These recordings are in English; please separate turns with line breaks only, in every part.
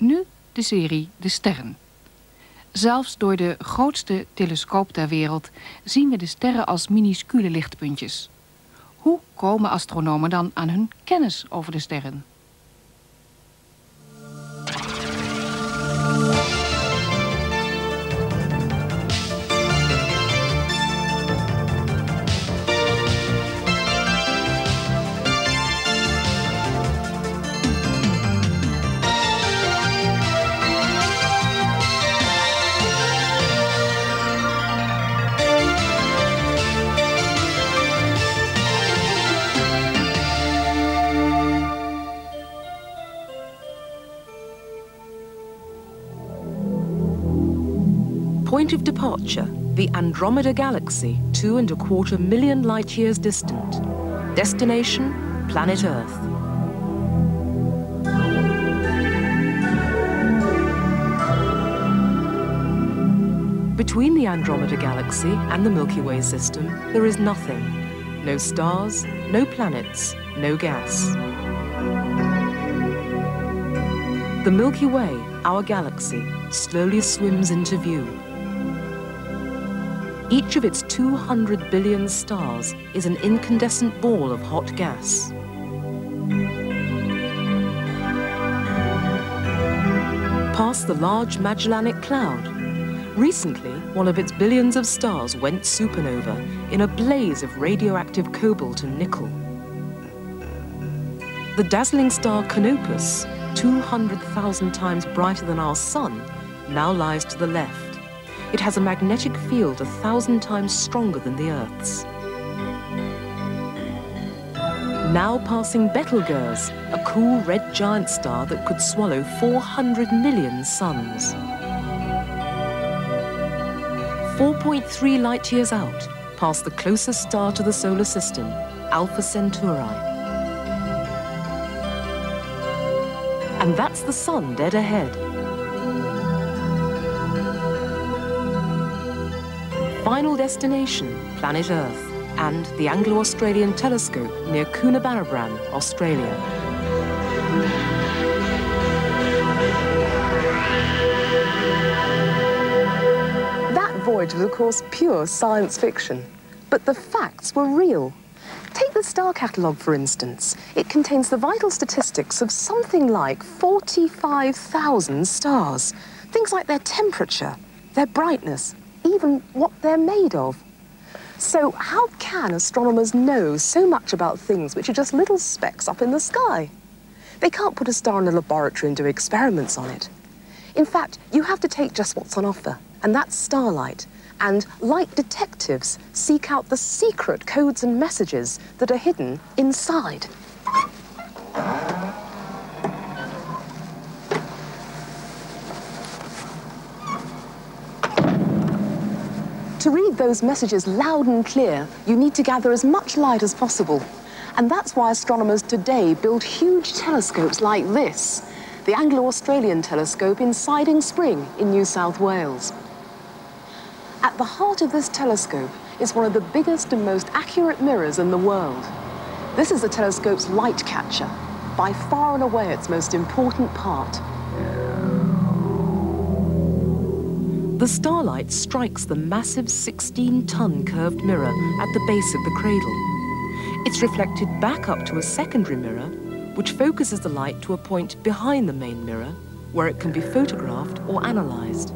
Nu de serie De Sterren. Zelfs door de grootste telescoop ter wereld zien we de sterren als minuscule lichtpuntjes. Hoe komen astronomen dan aan hun kennis over de sterren?
Departure, the Andromeda Galaxy, two and a quarter million light years distant. Destination, planet Earth. Between the Andromeda Galaxy and the Milky Way system, there is nothing. No stars, no planets, no gas. The Milky Way, our galaxy, slowly swims into view. Each of its 200 billion stars is an incandescent ball of hot gas. Past the Large Magellanic Cloud, recently one of its billions of stars went supernova in a blaze of radioactive cobalt and nickel. The dazzling star Canopus, 200,000 times brighter than our Sun, now lies to the left. It has a magnetic field a thousand times stronger than the Earth's. Now passing Betelgeuse, a cool red giant star that could swallow 400 million suns. 4.3 light years out, past the closest star to the solar system, Alpha Centauri. And that's the sun dead ahead. Final destination, planet Earth, and the Anglo-Australian Telescope near Coonabarabran, Australia.
That voyage was, of course, pure science fiction. But the facts were real. Take the star catalogue, for instance. It contains the vital statistics of something like 45,000 stars. Things like their temperature, their brightness, even what they're made of. So how can astronomers know so much about things which are just little specks up in the sky? They can't put a star in a laboratory and do experiments on it. In fact, you have to take just what's on offer, and that's starlight. And like detectives, seek out the secret codes and messages that are hidden inside. To read those messages loud and clear, you need to gather as much light as possible. And that's why astronomers today build huge telescopes like this, the Anglo-Australian telescope in Siding Spring in New South Wales. At the heart of this telescope is one of the biggest and most accurate mirrors in the world. This is the telescope's light catcher, by far and away its most important part.
The starlight strikes the massive 16-ton curved mirror at the base of the cradle. It's reflected back up to a secondary mirror, which focuses the light to a point behind the main mirror, where it can be photographed or analysed.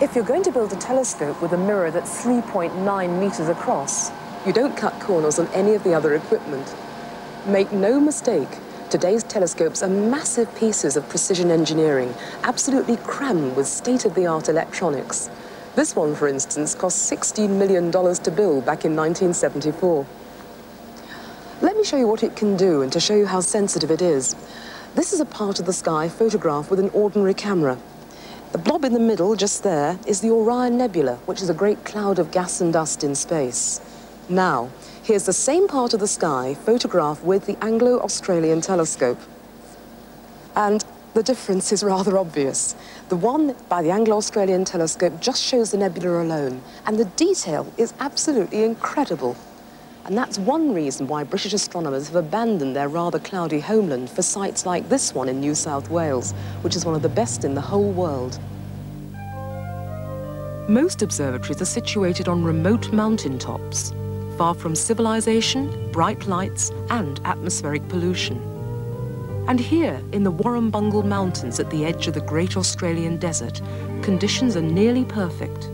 If you're going to build a telescope with a mirror that's 3.9 meters across, you don't cut corners on any of the other equipment. Make no mistake, Today's telescopes are massive pieces of precision engineering, absolutely crammed with state-of-the-art electronics. This one, for instance, cost $16 million to build back in 1974. Let me show you what it can do and to show you how sensitive it is. This is a part of the sky photographed with an ordinary camera. The blob in the middle, just there, is the Orion Nebula, which is a great cloud of gas and dust in space. Now, Here's the same part of the sky photographed with the Anglo-Australian telescope. And the difference is rather obvious. The one by the Anglo-Australian telescope just shows the nebula alone, and the detail is absolutely incredible.
And that's one reason why British astronomers have abandoned their rather cloudy homeland for sites like this one in New South Wales, which is one of the best in the whole world.
Most observatories are situated on remote mountain tops, far from civilization, bright lights, and atmospheric pollution. And here, in the Warrumbungle Mountains at the edge of the Great Australian Desert, conditions are nearly perfect.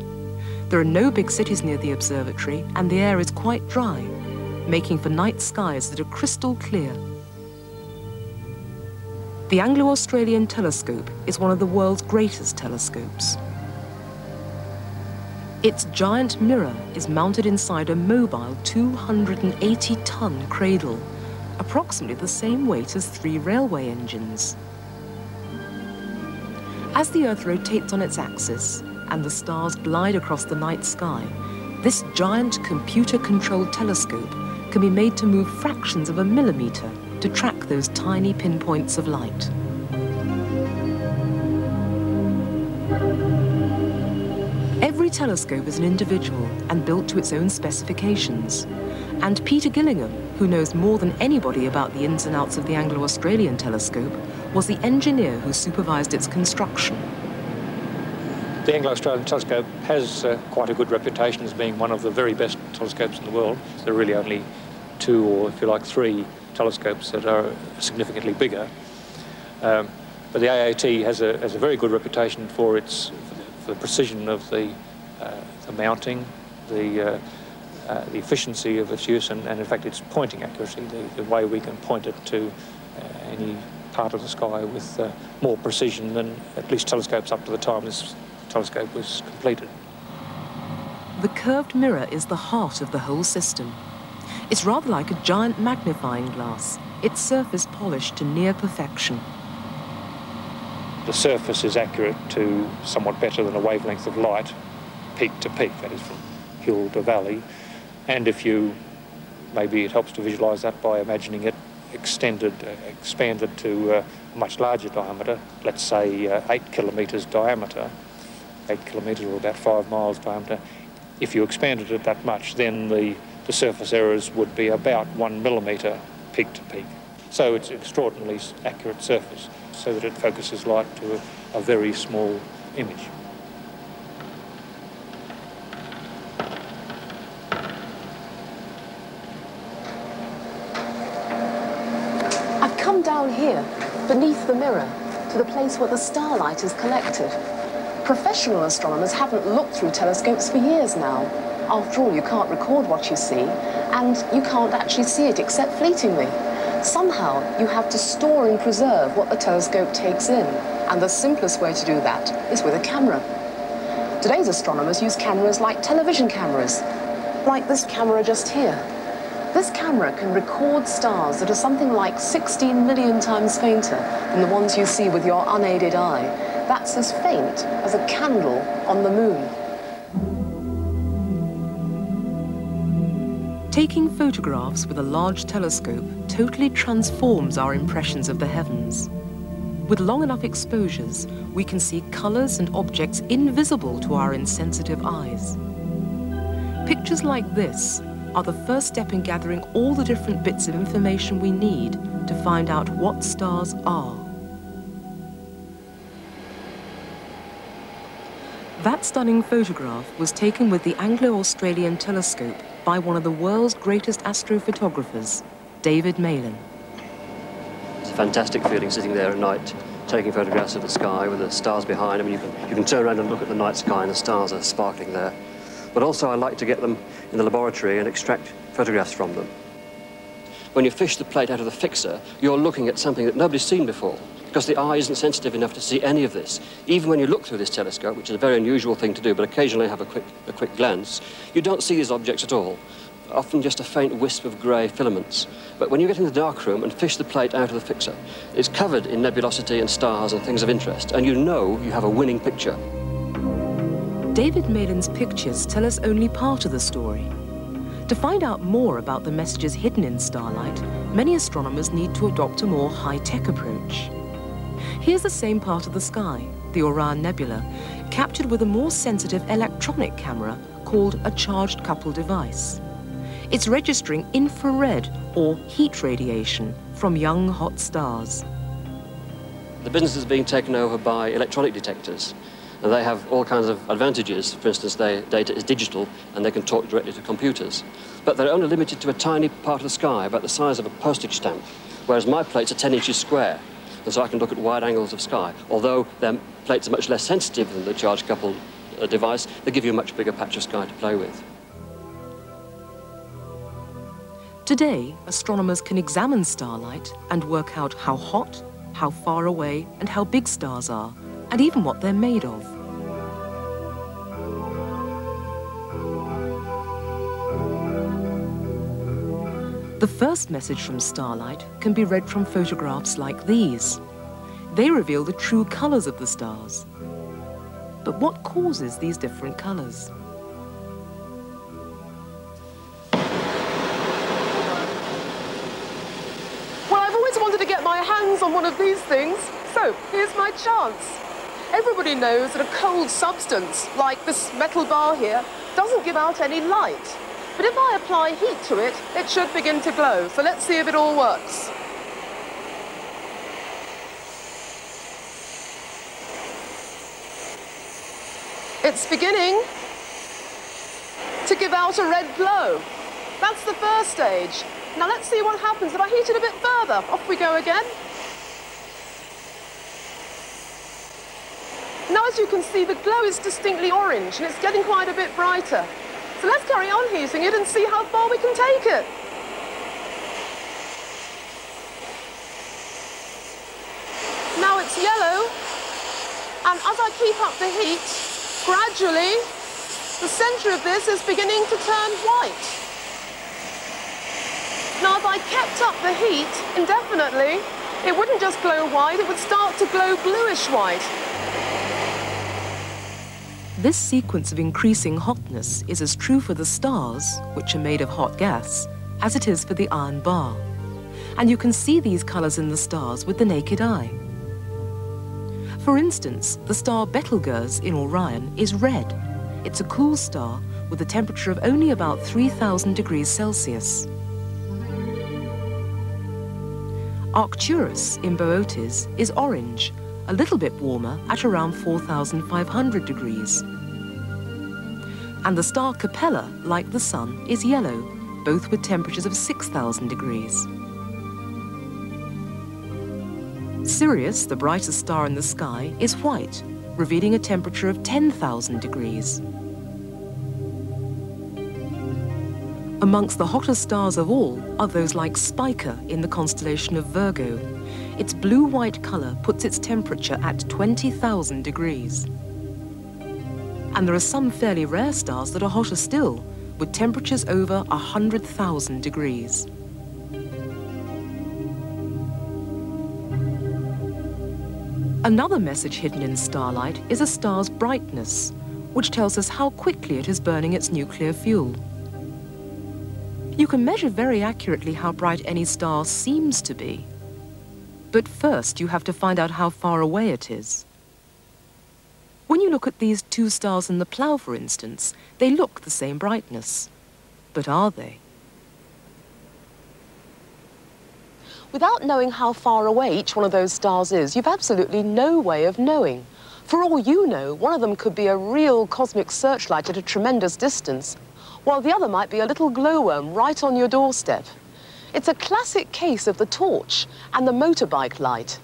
There are no big cities near the observatory, and the air is quite dry, making for night skies that are crystal clear. The Anglo-Australian Telescope is one of the world's greatest telescopes. Its giant mirror is mounted inside a mobile 280-ton cradle, approximately the same weight as three railway engines. As the Earth rotates on its axis and the stars glide across the night sky, this giant computer-controlled telescope can be made to move fractions of a millimeter to track those tiny pinpoints of light. Telescope as an individual and built to its own specifications. And Peter Gillingham, who knows more than anybody about the ins and outs of the Anglo-Australian telescope, was the engineer who supervised its construction.
The Anglo-Australian telescope has uh, quite a good reputation as being one of the very best telescopes in the world. There are really only two or, if you like, three telescopes that are significantly bigger. Um, but the AAT has a, has a very good reputation for its for the precision of the, the mounting, the, uh, uh, the efficiency of its use, and, and, in fact its pointing accuracy, the, the way we can point it to uh, any part of the sky with uh, more precision than at least telescopes up to the time this telescope was completed.
The curved mirror is the heart of the whole system. It's rather like a giant magnifying glass, its surface polished to near perfection.
The surface is accurate to somewhat better than a wavelength of light, peak to peak, that is from hill to valley. And if you, maybe it helps to visualize that by imagining it extended, uh, expanded to uh, a much larger diameter, let's say uh, eight kilometres diameter, eight kilometres or about five miles diameter. If you expanded it that much, then the the surface errors would be about one millimetre peak to peak. So it's an extraordinarily accurate surface so that it focuses light to a, a very small image.
I've come down here, beneath the mirror, to the place where the starlight is collected. Professional astronomers haven't looked through telescopes for years now. After all, you can't record what you see, and you can't actually see it except fleetingly. Somehow, you have to store and preserve what the telescope takes in, and the simplest way to do that is with a camera. Today's astronomers use cameras like television cameras, like this camera just here. This camera can record stars that are something like 16 million times fainter than the ones you see with your unaided eye. That's as faint as a candle on the moon.
Taking photographs with a large telescope totally transforms our impressions of the heavens. With long enough exposures, we can see colors and objects invisible to our insensitive eyes. Pictures like this are the first step in gathering all the different bits of information we need to find out what stars are. That stunning photograph was taken with the Anglo-Australian telescope by one of the world's greatest astrophotographers, David Malin.
It's a fantastic feeling sitting there at night, taking photographs of the sky with the stars behind. I mean, you can, you can turn around and look at the night sky and the stars are sparkling there. But also I like to get them in the laboratory and extract photographs from them. When you fish the plate out of the fixer, you're looking at something that nobody's seen before because the eye isn't sensitive enough to see any of this. Even when you look through this telescope, which is a very unusual thing to do, but occasionally have a quick, a quick glance, you don't see these objects at all, often just a faint wisp of grey filaments. But when you get in the darkroom and fish the plate out of the fixer, it's covered in nebulosity and stars and things of interest, and you know you have a winning picture.
David Malin's pictures tell us only part of the story. To find out more about the messages hidden in starlight, many astronomers need to adopt a more high-tech approach. Here's the same part of the sky, the Orion Nebula, captured with a more sensitive electronic camera called a charge coupled device.
It's registering infrared or heat radiation from young hot stars.
The business is being taken over by electronic detectors. They have all kinds of advantages. For instance, their data is digital and they can talk directly to computers. But they're only limited to a tiny part of the sky, about the size of a postage stamp, whereas my plates are 10 inches square. And so I can look at wide angles of sky. Although their plates are much less sensitive than the charge coupled uh, device, they give you a much bigger patch of sky to play with.
Today, astronomers can examine starlight and work out how hot, how far away, and how big stars are, and even what they're made of. The first message from starlight can be read from photographs like these. They reveal the true colors of the stars. But what causes these different colors?
Well, I've always wanted to get my hands on one of these things, so here's my chance. Everybody knows that a cold substance, like this metal bar here, doesn't give out any light. But if I apply heat to it, it should begin to glow. So let's see if it all works. It's beginning to give out a red glow. That's the first stage. Now let's see what happens if I heat it a bit further. Off we go again. Now, as you can see, the glow is distinctly orange and it's getting quite a bit brighter. So let's carry on heating it and see how far we can take it. Now it's yellow, and as I keep up the heat, gradually, the center of this is beginning to turn white. Now, if I kept up the heat indefinitely, it wouldn't just glow white, it would start to glow bluish white.
This sequence of increasing hotness is as true for the stars, which are made of hot gas, as it is for the iron bar. And you can see these colors in the stars with the naked eye. For instance, the star Betelgeuse in Orion is red. It's a cool star with a temperature of only about 3,000 degrees Celsius. Arcturus in Boötes is orange, a little bit warmer at around 4,500 degrees and the star Capella, like the Sun, is yellow, both with temperatures of 6,000 degrees. Sirius, the brightest star in the sky, is white, revealing a temperature of 10,000 degrees. Amongst the hottest stars of all are those like Spica in the constellation of Virgo. Its blue-white color puts its temperature at 20,000 degrees. And there are some fairly rare stars that are hotter still, with temperatures over 100,000 degrees. Another message hidden in starlight is a star's brightness, which tells us how quickly it is burning its nuclear fuel. You can measure very accurately how bright any star seems to be. But first, you have to find out how far away it is. When you look at these two stars in the plough, for instance, they look the same brightness. But are they?
Without knowing how far away each one of those stars is, you've absolutely no way of knowing. For all you know, one of them could be a real cosmic searchlight at a tremendous distance, while the other might be a little glowworm right on your doorstep. It's a classic case of the torch and the motorbike light.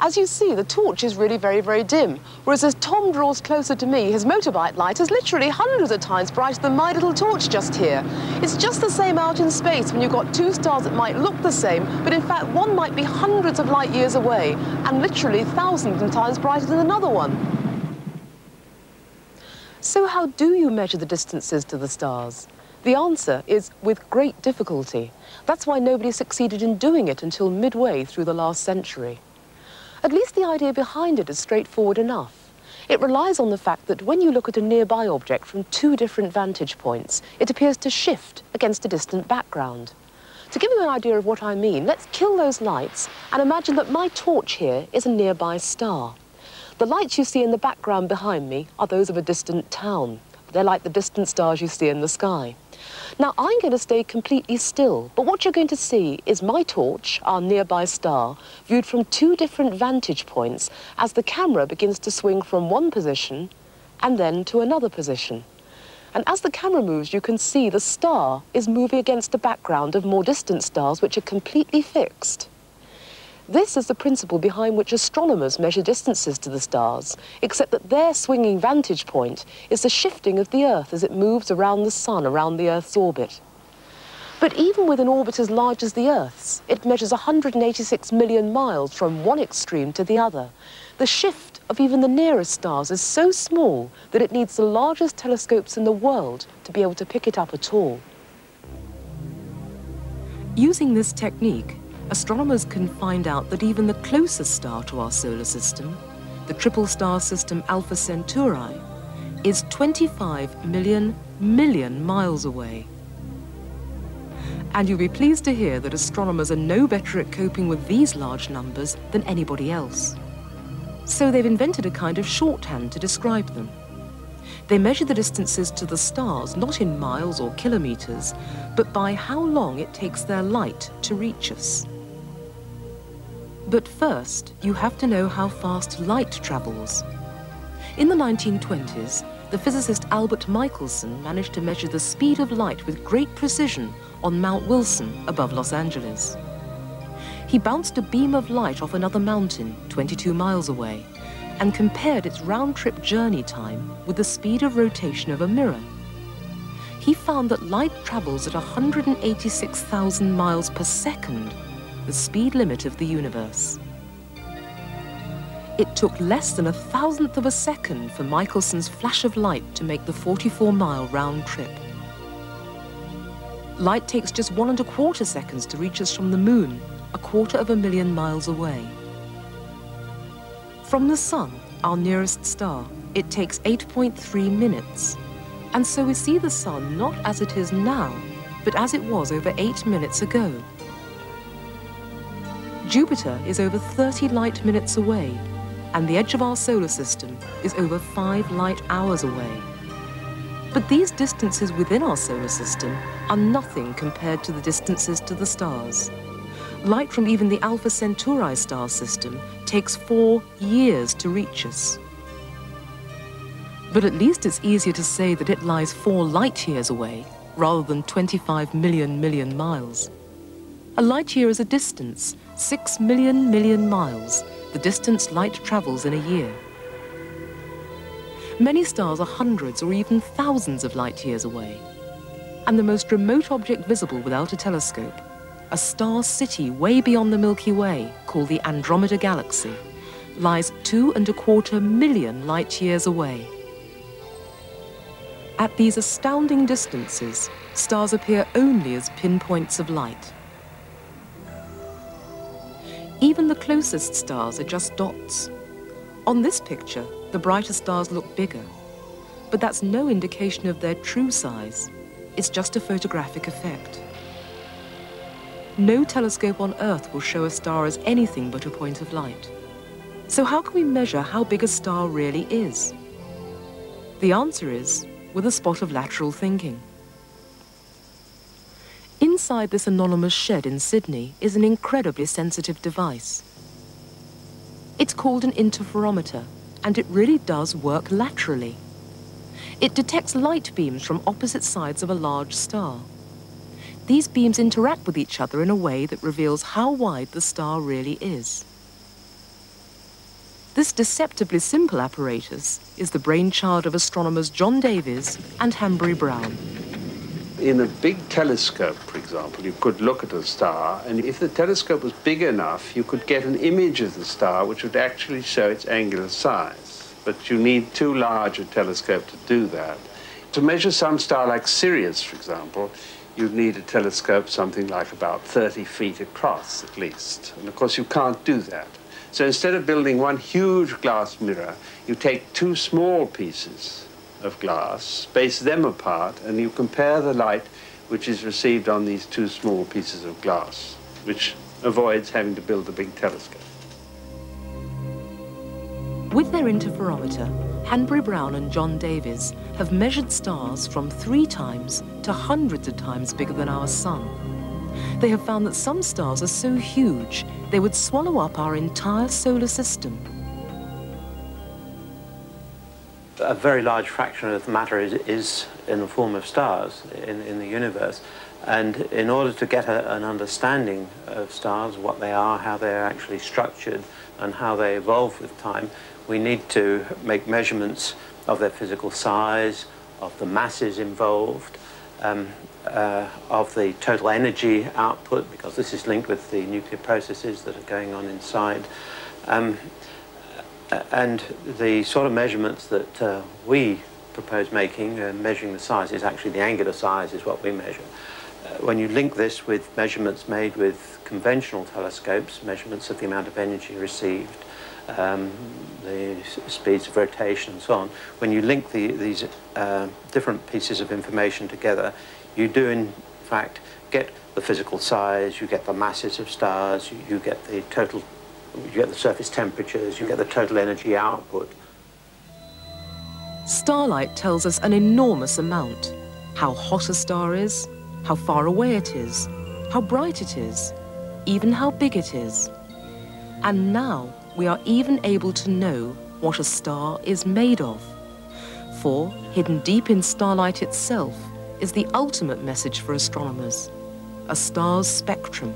As you see, the torch is really very, very dim. Whereas as Tom draws closer to me, his motorbike light is literally hundreds of times brighter than my little torch just here. It's just the same out in space when you've got two stars that might look the same, but in fact one might be hundreds of light years away and literally thousands of times brighter than another one. So how do you measure the distances to the stars? The answer is with great difficulty. That's why nobody succeeded in doing it until midway through the last century. At least the idea behind it is straightforward enough. It relies on the fact that when you look at a nearby object from two different vantage points, it appears to shift against a distant background. To give you an idea of what I mean, let's kill those lights and imagine that my torch here is a nearby star. The lights you see in the background behind me are those of a distant town. They're like the distant stars you see in the sky. Now, I'm going to stay completely still, but what you're going to see is my torch, our nearby star, viewed from two different vantage points as the camera begins to swing from one position and then to another position. And as the camera moves, you can see the star is moving against a background of more distant stars which are completely fixed. This is the principle behind which astronomers measure distances to the stars, except that their swinging vantage point is the shifting of the Earth as it moves around the Sun, around the Earth's orbit. But even with an orbit as large as the Earth's, it measures 186 million miles from one extreme to the other. The shift of even the nearest stars is so small that it needs the largest telescopes in the world to be able to pick it up at all. Using this technique, astronomers can find out that even the closest star to our solar system, the triple star system Alpha Centauri, is 25 million million miles away. And you'll be pleased to hear that astronomers are no better at coping with these large numbers than anybody else. So they've invented a kind of shorthand to describe them. They measure the distances to the stars not in miles or kilometers, but by how long it takes their light to reach us. But first, you have to know how fast light travels. In the 1920s, the physicist Albert Michelson managed to measure the speed of light with great precision on Mount Wilson above Los Angeles. He bounced a beam of light off another mountain 22 miles away and compared its round-trip journey time with the speed of rotation of a mirror. He found that light travels at 186,000 miles per second the speed limit of the universe. It took less than a thousandth of a second for Michelson's flash of light to make the 44-mile round trip. Light takes just one and a quarter seconds to reach us from the moon, a quarter of a million miles away. From the sun, our nearest star, it takes 8.3 minutes. And so we see the sun not as it is now, but as it was over eight minutes ago. Jupiter is over 30 light minutes away, and the edge of our solar system is over five light hours away. But these distances within our solar system are nothing compared to the distances to the stars. Light from even the Alpha Centauri star system takes four years to reach us. But at least it's easier to say that it lies four light years away rather than 25 million million miles. A light year is a distance, six million million miles, the distance light travels in a year. Many stars are hundreds or even thousands of light years away. And the most remote object visible without a telescope, a star city way beyond the Milky Way called the Andromeda Galaxy, lies two and a quarter million light years away. At these astounding distances, stars appear only as pinpoints of light. Even the closest stars are just dots. On this picture, the brighter stars look bigger, but that's no indication of their true size. It's just a photographic effect. No telescope on Earth will show a star as anything but a point of light. So how can we measure how big a star really is? The answer is with a spot of lateral thinking. Inside this anonymous shed in Sydney is an incredibly sensitive device. It's called an interferometer, and it really does work laterally. It detects light beams from opposite sides of a large star. These beams interact with each other in a way that reveals how wide the star really is. This deceptively simple apparatus is the brainchild of astronomers John Davis and Hanbury Brown.
In a big telescope, for example, you could look at a star, and if the telescope was big enough, you could get an image of the star which would actually show its angular size. But you need too large a telescope to do that. To measure some star like Sirius, for example, you'd need a telescope something like about 30 feet across, at least. And of course, you can't do that. So instead of building one huge glass mirror, you take two small pieces of glass, space them apart, and you compare the light which is received on these two small pieces of glass, which avoids having to build a big telescope.
With their interferometer, Hanbury Brown and John Davis have measured stars from three times to hundreds of times bigger than our sun. They have found that some stars are so huge they would swallow up our entire solar system.
A very large fraction of the matter is, is in the form of stars in, in the universe. And in order to get a, an understanding of stars, what they are, how they're actually structured, and how they evolve with time, we need to make measurements of their physical size, of the masses involved, um, uh, of the total energy output, because this is linked with the nuclear processes that are going on inside. Um, and the sort of measurements that uh, we propose making, uh, measuring the size, is actually the angular size is what we measure. Uh, when you link this with measurements made with conventional telescopes, measurements of the amount of energy received, um, the speeds of rotation and so on, when you link the, these uh, different pieces of information together, you do in fact get the physical size, you get the masses of stars, you, you get the total, you get the surface temperatures, you get the total energy output.
Starlight tells us an enormous amount. How hot a star is, how far away it is, how bright it is, even how big it is. And now we are even able to know what a star is made of. For, hidden deep in starlight itself, is the ultimate message for astronomers, a star's spectrum.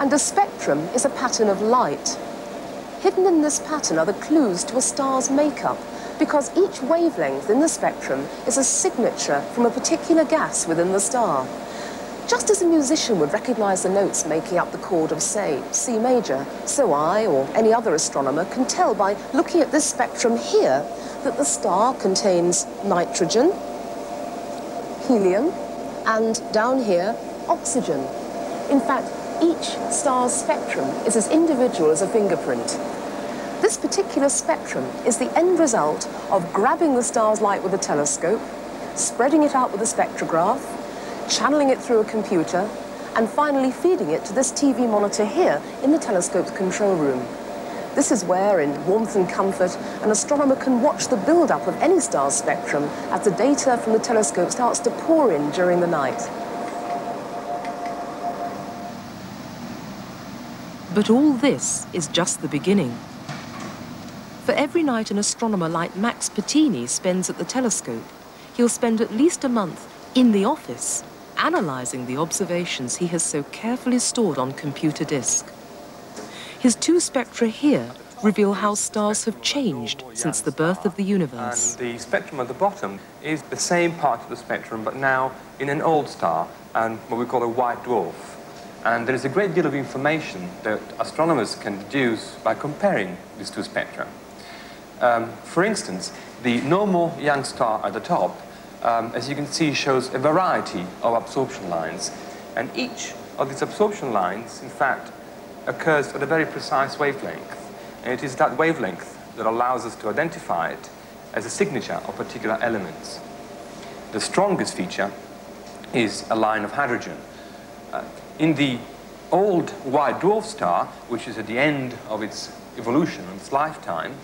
And a spectrum is a pattern of light. Hidden in this pattern are the clues to a star's makeup, because each wavelength in the spectrum is a signature from a particular gas within the star. Just as a musician would recognize the notes making up the chord of, say, C major, so I or any other astronomer can tell by looking at this spectrum here that the star contains nitrogen, helium, and down here, oxygen. In fact, each star's spectrum is as individual as a fingerprint. This particular spectrum is the end result of grabbing the star's light with a telescope, spreading it out with a spectrograph, channeling it through a computer, and finally feeding it to this TV monitor here in the telescope's control room. This is where, in warmth and comfort, an astronomer can watch the build-up of any star's spectrum as the data from the telescope starts to pour in during the night.
But all this is just the beginning. For every night an astronomer like Max Pettini spends at the telescope, he'll spend at least a month in the office analyzing the observations he has so carefully stored on computer disk. His two spectra here reveal how stars have changed since the birth of the universe.
And the spectrum at the bottom is the same part of the spectrum, but now in an old star, and what we call a white dwarf. And there is a great deal of information that astronomers can deduce by comparing these two spectra. Um, for instance, the normal young star at the top um, as you can see, shows a variety of absorption lines. And each of these absorption lines, in fact, occurs at a very precise wavelength. And it is that wavelength that allows us to identify it as a signature of particular elements. The strongest feature is a line of hydrogen. Uh, in the old white dwarf star, which is at the end of its evolution, of its lifetime,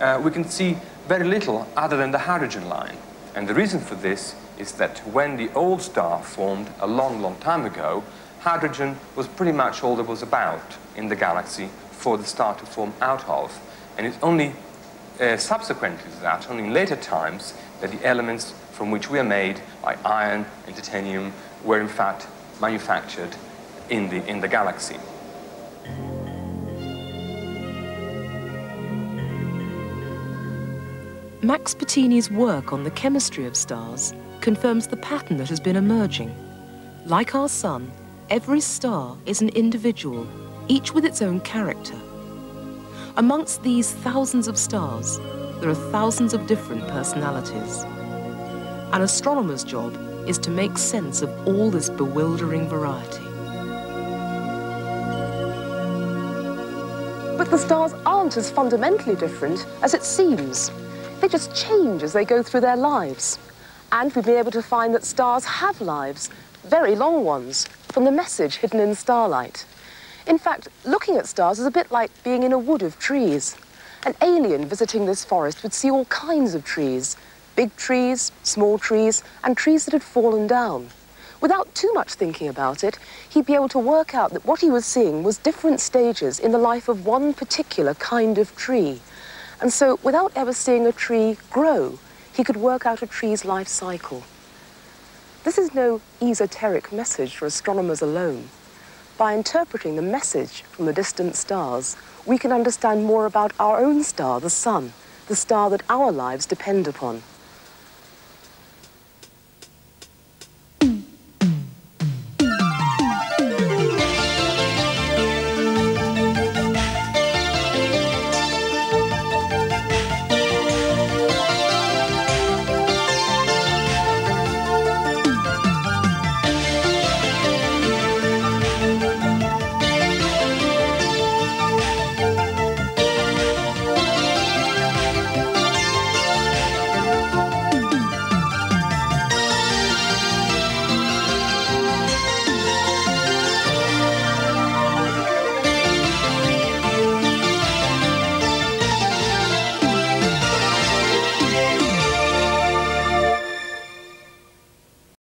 uh, we can see very little other than the hydrogen line. And the reason for this is that when the old star formed a long, long time ago, hydrogen was pretty much all there was about in the galaxy for the star to form out of. And it's only uh, subsequently to that, only in later times, that the elements from which we are made, like iron and titanium, were in fact manufactured in the, in the galaxy.
Max Pettini's work on the chemistry of stars confirms the pattern that has been emerging. Like our sun, every star is an individual, each with its own character. Amongst these thousands of stars, there are thousands of different personalities. An astronomer's job is to make sense of all this bewildering variety.
But the stars aren't as fundamentally different as it seems. They just change as they go through their lives. And we've been able to find that stars have lives, very long ones, from the message hidden in starlight. In fact, looking at stars is a bit like being in a wood of trees. An alien visiting this forest would see all kinds of trees, big trees, small trees, and trees that had fallen down. Without too much thinking about it, he'd be able to work out that what he was seeing was different stages in the life of one particular kind of tree. And so, without ever seeing a tree grow, he could work out a tree's life cycle. This is no esoteric message for astronomers alone. By interpreting the message from the distant stars, we can understand more about our own star, the Sun, the star that our lives depend upon.